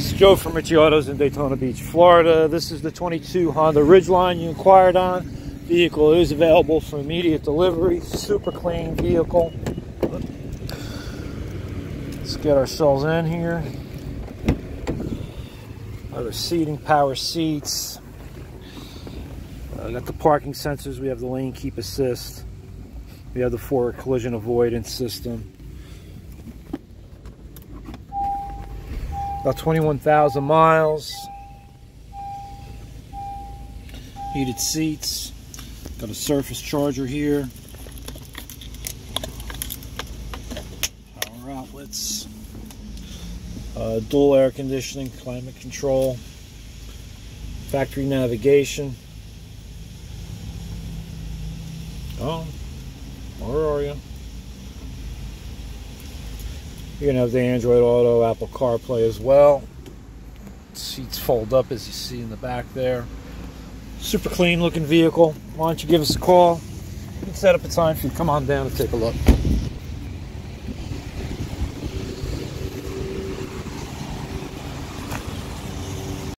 This is Joe from Ritchey Autos in Daytona Beach, Florida. This is the 22 Honda Ridgeline you inquired on. Vehicle is available for immediate delivery. Super clean vehicle. Let's get ourselves in here. Other seating, power seats. Uh, got the parking sensors. We have the lane keep assist. We have the forward collision avoidance system. About 21,000 miles. Heated seats. Got a surface charger here. Power outlets. Uh, dual air conditioning, climate control. Factory navigation. Oh, where are you? You're gonna have the Android Auto, Apple CarPlay as well. Seats fold up as you see in the back there. Super clean looking vehicle. Why don't you give us a call? We can set up a time for you. Come on down and take a look.